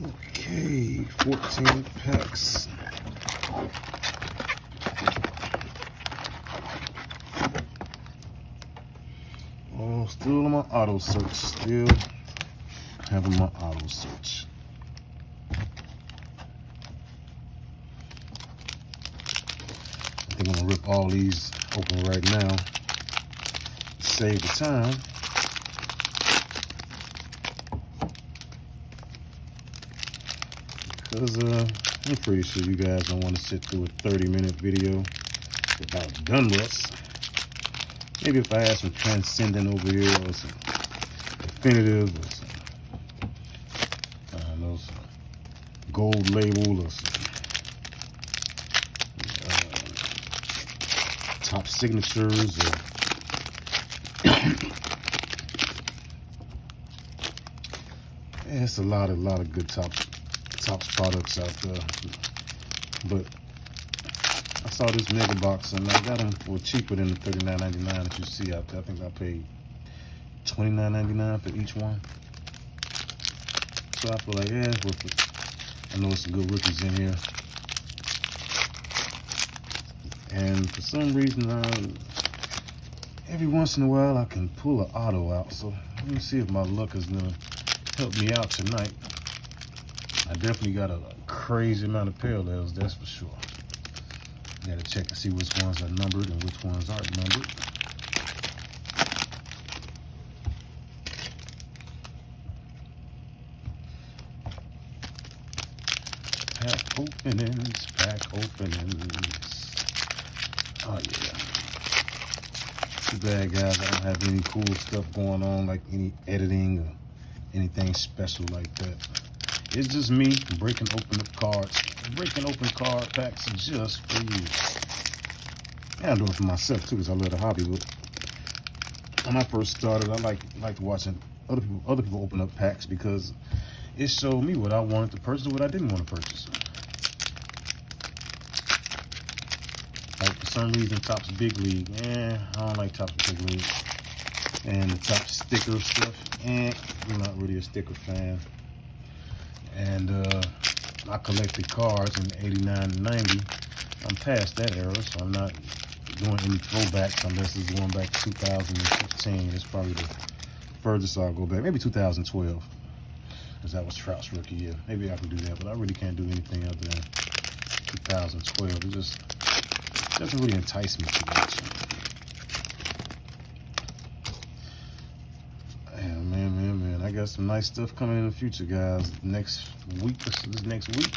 Okay, 14 packs. Oh, still on my auto search. Still having my auto search. I think I'm gonna rip all these open right now. Save the time. Because uh, I'm pretty sure you guys don't want to sit through a 30 minute video about Donruss. Maybe if I had some Transcendent over here or some Definitive or some, I don't know, some Gold Label or some uh, Top Signatures or it's a lot, a lot of good top Topps products out there. But I saw this mega box and I got them for cheaper than the $39.99 that you see out there. I think I paid $29.99 for each one. So I feel like, yeah, worth it. I know it's some good rookies in here. And for some reason, uh, every once in a while, I can pull an auto out. So let me see if my luck is gonna help me out tonight. I definitely got a crazy amount of parallels, that's for sure. Gotta check to see which ones are numbered and which ones aren't numbered. Pack openings, pack openings. Oh yeah. Too bad guys, I don't have any cool stuff going on, like any editing or anything special like that. It's just me breaking open the cards. Breaking open card packs just for you. And I do it for myself too, because I love the hobby. But when I first started, I like liked watching other people other people open up packs because it showed me what I wanted to purchase what I didn't want to purchase. Like for some reason, Topps Big League, eh, I don't like Topps Big League. And the Topps sticker stuff, eh, I'm not really a sticker fan and uh, I collected cards in 89 and 90. I'm past that era, so I'm not doing any throwbacks unless it's going back to 2015. It's probably the furthest I'll go back. Maybe 2012, because that was Trout's rookie year. Maybe I can do that, but I really can't do anything other than 2012. It just doesn't really entice me too much. I got some nice stuff coming in the future, guys. Next week, this next week,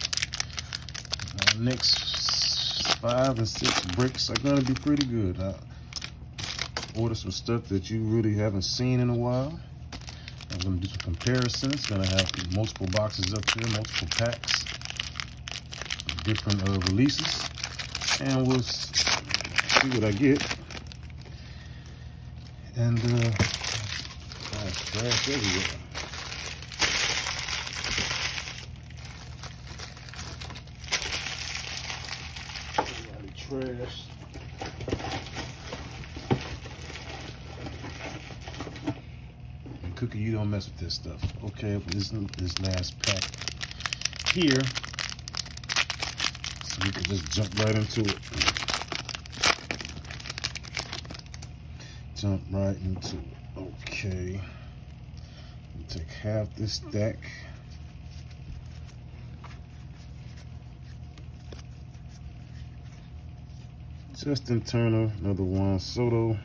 uh, next five and six bricks are gonna be pretty good. I ordered some stuff that you really haven't seen in a while. I'm gonna do some comparisons. Gonna have multiple boxes up here, multiple packs, different uh, releases, and we'll see what I get. And uh, trash everywhere. And Cookie, you don't mess with this stuff. Okay, this this last pack here. So we can just jump right into it. Jump right into it. Okay. Take half this deck. Justin Turner, another Juan Soto.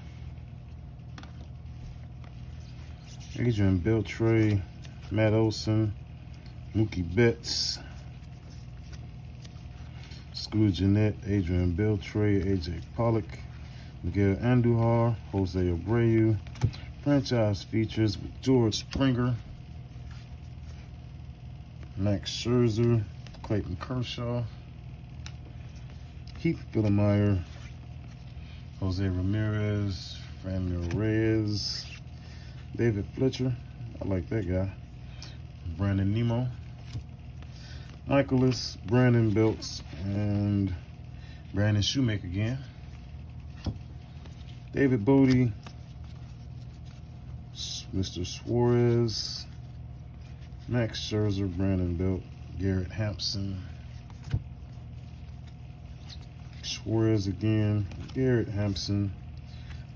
Adrian Beltre, Matt Olson, Mookie Betts, Scrooge Jeanette, Adrian Beltre, AJ Pollock, Miguel Andujar, Jose Abreu, franchise features with George Springer, Max Scherzer, Clayton Kershaw, Keith Philemeyer, Jose Ramirez, Franmil Reyes, David Fletcher, I like that guy, Brandon Nimmo, Michaelis, Brandon Belts, and Brandon Shoemaker again. David Bote, Mr. Suarez, Max Scherzer, Brandon Belt, Garrett Hampson. Suarez again, Garrett Hampson,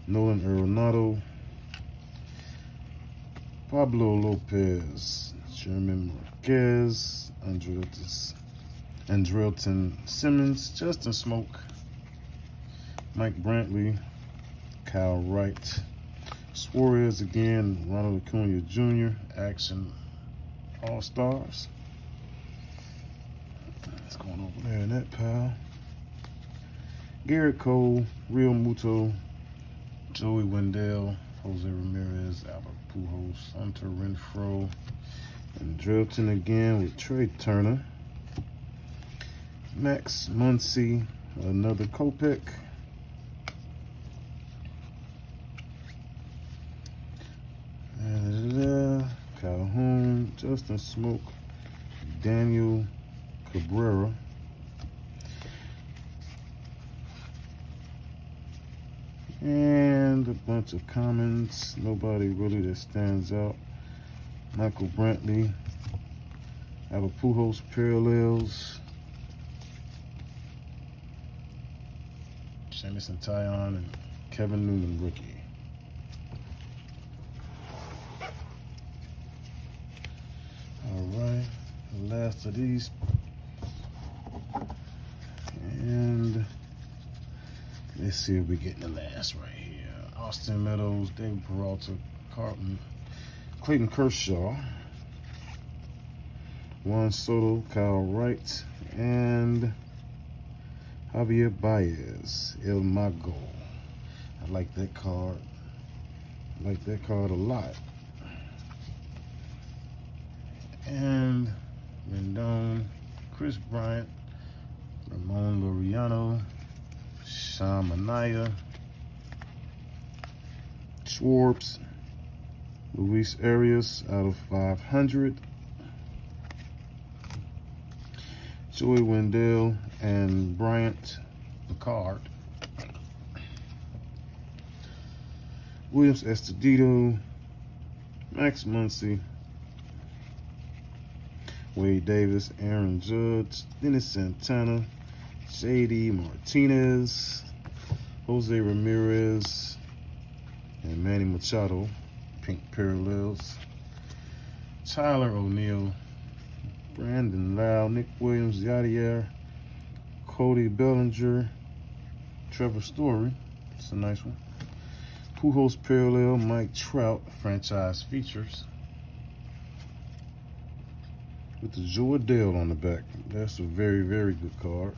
Nolan Arenado, Pablo Lopez, German Marquez, Andrelton, Andrelton Simmons, Justin Smoak, Mike Brantley, Kyle Wright, Suarez again, Ronald Acuna Jr., Action All Stars. What's going over there in that pile? Gerrit Cole, Realmuto, Joey Wendle, Jose Ramirez, Albert Pujols, Hunter Renfroe, and Drillton again with Trea Turner. Max Muncy, another Kopech. And uh, Calhoun, Justin Smoak, Daniel Cabrera. And a bunch of comments. Nobody really that stands out. Michael Brantley. Have a Pujols parallels. Jameson Taillon and Kevin Newman rookie. All right, the last of these. And let's see if we get the last right here. Austin Meadows, David Peralta, Carlton, Clayton Kershaw, Juan Soto, Kyle Wright, and Javier Baez, El Mago. I like that card. I like that card a lot. And Rendon, Kris Bryant, Ramon Laureano, Sean Manaea, Schwartz, Luis Arias out of 500. Joey Wendle and Bryant Picard. Willians Astudillo, Max Muncy, Wade Davis, Aaron Judge, Dennis Santana, JD Martinez, Jose Ramirez, and Manny Machado, pink parallels. Tyler O'Neill, Brandon Lowe, Nick Williams, Yadier, Cody Bellinger, Trevor Story. It's a nice one. Pujols parallel, Mike Trout, franchise features. With the Jo Adell on the back. That's a very, very good card.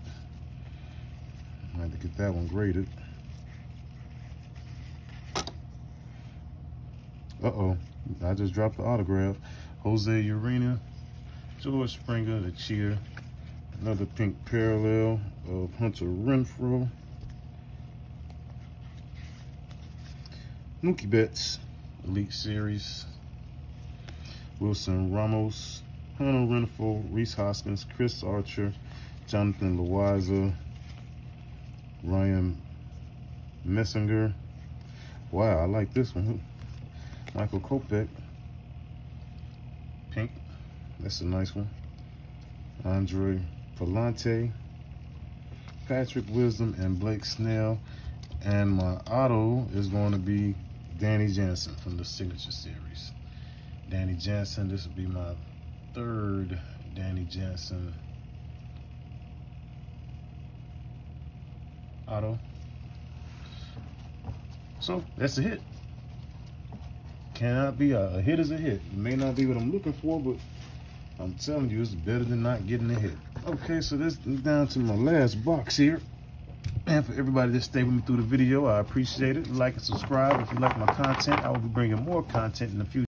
I had to get that one graded. Uh-oh, I just dropped the autograph. Jose Urena, George Springer, the cheer. Another pink parallel of Hunter Renfroe. Mookie Betts, Elite Series. Wilson Ramos, Hunter Renfroe, Rhys Hoskins, Chris Archer, Jonathan Loáisiga, Ryan Messinger. Wow, I like this one. Michael Kopech. Pink. That's a nice one. Andre Pallante. Patrick Wisdom and Blake Snell. And my auto is going to be Danny Jansen from the Signature Series. Danny Jansen, this will be my third Danny Jansen auto. So that's a hit. Cannot be a, a hit is a hit. It may not be what I'm looking for, but I'm telling you, it's better than not getting a hit. Okay, so this is down to my last box here. And for everybody that stayed with me through the video, I appreciate it. Like and subscribe if you like my content. I will be bringing more content in the future.